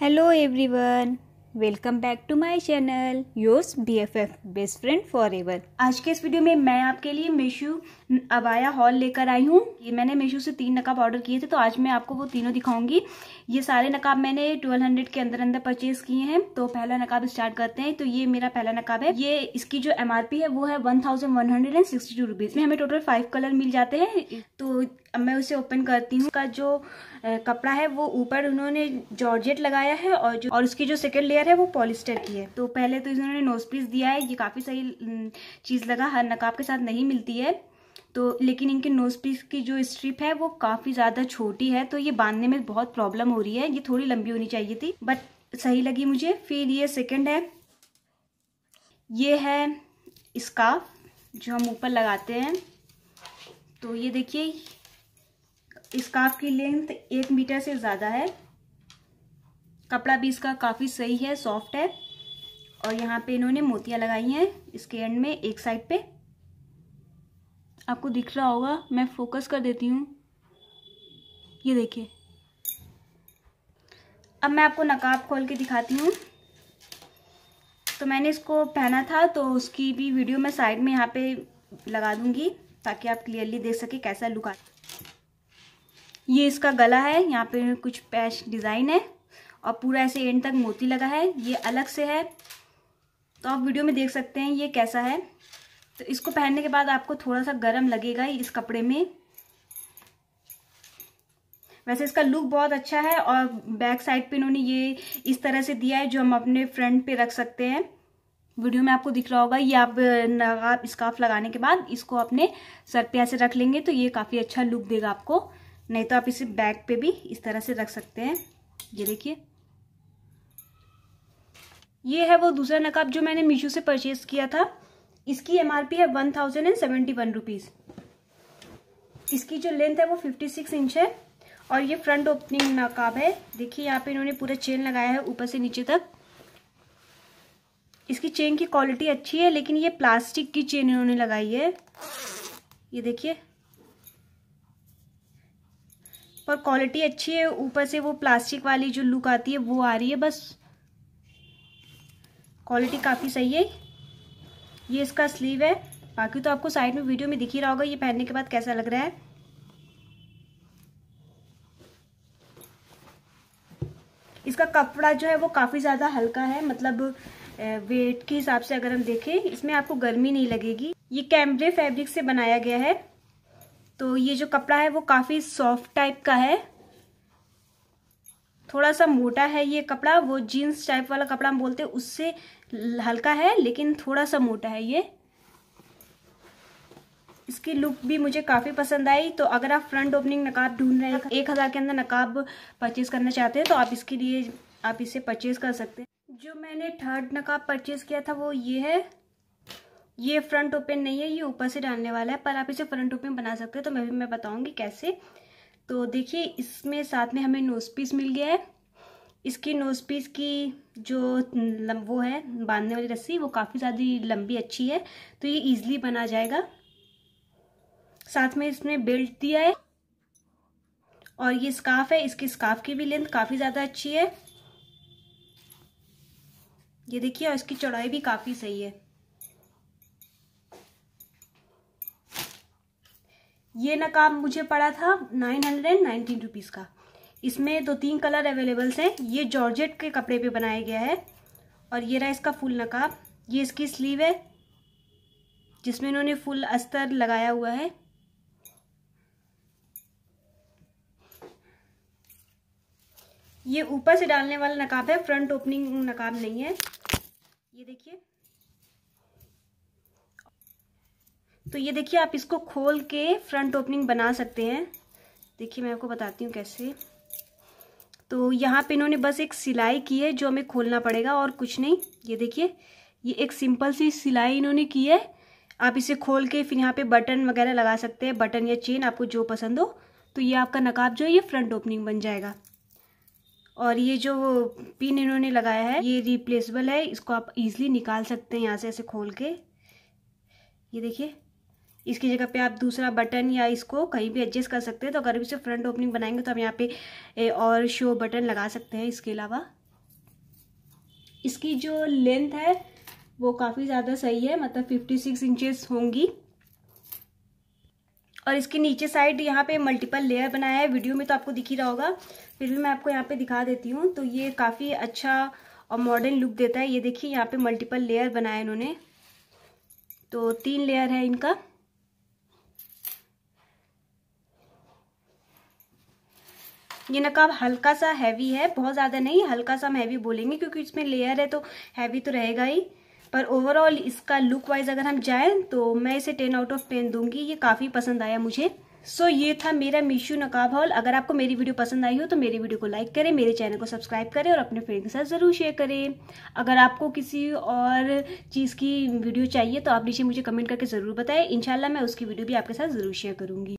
Hello everyone welcome back to my channel yours BFF best friend for ever आज के इस video में मैं आपके लिए मीशू अबाया हॉल लेकर आई हूँ। ये मैंने मीशू से तीन नकाब ऑर्डर किए थे तो आज मैं आपको वो तीनों दिखाऊँगी। ये सारे नकाब मैंने ट्वेल्व हंड्रेड के अंदर अंदर परचेज किए हैं। तो पहला नकाब स्टार्ट करते हैं। तो ये मेरा पहला नकाब है। ये इसकी जो एमआरपी है, वो है one thousand one hundred and sixty two rupees में हमें टोटल फाइव कलर मिल जाते हैं। तो अब मैं उसे ओपन करती हूँ। का जो कपड़ा है, वो ऊपर उन्होंने जॉर्जेट लगाया है और जो, और उसकी जो सेकेंड लेयर है, वो पॉलिस्टर की है। तो पहले तो इन्होंने नोज़ पीस दिया है। ये काफ़ी सही चीज़ लगा, हर नकाब के साथ नहीं मिलती है। तो लेकिन इनके नोज़ पीस की जो स्ट्रिप है, वो काफ़ी ज़्यादा छोटी है तो ये बांधने में बहुत प्रॉब्लम हो रही है। ये थोड़ी लंबी होनी चाहिए थी बट सही लगी मुझे। फिर ये सेकेंड है, ये है स्काफ जो हम ऊपर लगाते हैं। तो ये देखिए स्काफ की लेंथ एक मीटर से ज़्यादा है। कपड़ा भी इसका काफ़ी सही है सॉफ्ट है। और यहाँ पे इन्होंने मोतियाँ लगाई हैं, इसके एंड में एक साइड पे। आपको दिख रहा होगा, मैं फोकस कर देती हूँ। ये देखिए। अब मैं आपको नकाब खोल के दिखाती हूँ। तो मैंने इसको पहना था तो उसकी भी वीडियो मैं साइड में यहाँ पे लगा दूँगी, ताकि आप क्लियरली देख सके कैसा लुक आ ये इसका गला है, यहाँ पे कुछ पैच डिज़ाइन है, और पूरा ऐसे एंड तक मोती लगा है। ये अलग से है। तो आप वीडियो में देख सकते हैं ये कैसा है। तो इसको पहनने के बाद आपको थोड़ा सा गर्म लगेगा ही इस कपड़े में। वैसे इसका लुक बहुत अच्छा है और बैक साइड पे इन्होंने ये इस तरह से दिया है जो हम अपने फ्रंट पे रख सकते हैं। वीडियो में आपको दिख रहा होगा, ये आप नकाब स्काफ लगाने के बाद इसको अपने सर पे ऐसे रख लेंगे तो ये काफ़ी अच्छा लुक देगा आपको। नहीं तो आप इसे बैक पे भी इस तरह से रख सकते हैं। ये देखिए। ये है वो दूसरा नकाब जो मैंने मीशो से परचेज किया था। इसकी एमआरपी है one thousand and seventy one rupees इसकी जो लेंथ है वो फिफ्टी सिक्स इंच है और ये फ्रंट ओपनिंग नकाब है। देखिए यहाँ पे इन्होंने पूरा चेन लगाया है ऊपर से नीचे तक। इसकी चेन की क्वालिटी अच्छी है, लेकिन ये प्लास्टिक की चेन इन्होंने लगाई है। ये देखिए। पर क्वालिटी अच्छी है, ऊपर से वो प्लास्टिक वाली जो लुक आती है वो आ रही है बस। क्वालिटी काफ़ी सही है। ये इसका स्लीव है। बाकी तो आपको साइड में वीडियो में दिख ही रहा होगा ये पहनने के बाद कैसा लग रहा है। इसका कपड़ा जो है वो काफ़ी ज़्यादा हल्का है मतलब वेट के हिसाब से अगर हम देखें, इसमें आपको गर्मी नहीं लगेगी। ये कैमरे फैब्रिक से बनाया गया है। तो ये जो कपड़ा है वो काफ़ी सॉफ्ट टाइप का है। थोड़ा सा मोटा है ये कपड़ा, वो जीन्स टाइप वाला कपड़ा हम बोलते हैं, उससे हल्का है, लेकिन थोड़ा सा मोटा है ये। इसकी लुक भी मुझे काफ़ी पसंद आई। तो अगर आप फ्रंट ओपनिंग नकाब ढूंढ रहे हैं, एक हज़ार के अंदर नकाब परचेज करना चाहते हैं तो आप इसके लिए, आप इसे परचेज कर सकते हैं। जो मैंने थर्ड नकाब परचेज किया था, वो ये है। ये फ्रंट ओपन नहीं है, ये ऊपर से डालने वाला है, पर आप इसे फ्रंट ओपन बना सकते हैं तो मैं भी, मैं बताऊँगी कैसे। तो देखिए, इसमें साथ में हमें नोज़ पीस मिल गया है। इसकी नोज़ पीस की जो वो है, बांधने वाली रस्सी, वो काफ़ी ज़्यादा लंबी, अच्छी है। तो ये ईजिली बना जाएगा। साथ में इसमें बेल्ट दिया है। और ये स्काफ है, इसकी स्काफ की भी लेंथ काफ़ी ज़्यादा अच्छी है। ये देखिए, और इसकी चौड़ाई भी काफ़ी सही है। ये नकाब मुझे पड़ा था nine hundred and nineteen rupees का। इसमें दो तीन कलर अवेलेबल्स हैं। ये जॉर्जेट के कपड़े पे बनाया गया है और ये रहा इसका फुल नकाब। ये इसकी स्लीव है, जिसमें इन्होंने फुल अस्तर लगाया हुआ है। ये ऊपर से डालने वाला नकाब है, फ्रंट ओपनिंग नकाब नहीं है। ये देखिए। तो ये देखिए, आप इसको खोल के फ्रंट ओपनिंग बना सकते हैं। देखिए, मैं आपको बताती हूँ कैसे। तो यहाँ पे इन्होंने बस एक सिलाई की है जो हमें खोलना पड़ेगा और कुछ नहीं। ये देखिए, ये एक सिंपल सी सिलाई इन्होंने की है। आप इसे खोल के फिर यहाँ पे बटन वगैरह लगा सकते हैं बटन या चेन आपको जो पसंद हो। तो ये आपका नकाब जो है, ये फ्रंट ओपनिंग बन जाएगा। और ये जो पिन इन्होंने लगाया है, ये रिप्लेसेबल है। इसको आप इजीली निकाल सकते हैं यहाँ से ऐसे खोल के। ये देखिए इसकी जगह पे आप दूसरा बटन या इसको कहीं भी एडजस्ट कर सकते हैं। तो अगर इसे फ्रंट ओपनिंग बनाएँगे तो हम यहाँ पे और शो बटन लगा सकते हैं इसके अलावा। इसकी जो लेंथ है, वो काफ़ी ज़्यादा सही है मतलब फिफ्टी सिक्स इंचेस होंगी। और इसके नीचे साइड यहाँ पे मल्टीपल लेयर बनाया है। वीडियो में तो आपको दिख ही रहा होगा, फिर भी मैं आपको यहाँ पे दिखा देती हूँ। तो ये काफ़ी अच्छा और मॉडर्न लुक देता है। ये देखिए, यहाँ पे मल्टीपल लेयर बनाया इन्होंने। तो तीन लेयर है इनका। ये नकाब हल्का सा हैवी है बहुत ज़्यादा नहीं हल्का सा हम हैवी बोलेंगे क्योंकि इसमें लेयर है तो हैवी तो रहेगा ही। पर ओवरऑल इसका लुक वाइज अगर हम जाएँ तो मैं इसे टेन आउट ऑफ़ टेन दूँगी ये काफ़ी पसंद आया मुझे। सो so, ये था मेरा मीशू नकाब हॉल अगर आपको मेरी वीडियो पसंद आई हो तो मेरी वीडियो को लाइक करें मेरे चैनल को सब्सक्राइब करें और अपने फ्रेंड के साथ ज़रूर शेयर करें। अगर आपको किसी और चीज़ की वीडियो चाहिए तो आप नीचे मुझे कमेंट करके ज़रूर बताएँ। इंशाल्लाह मैं उसकी वीडियो भी आपके साथ ज़रूर शेयर करूँगी।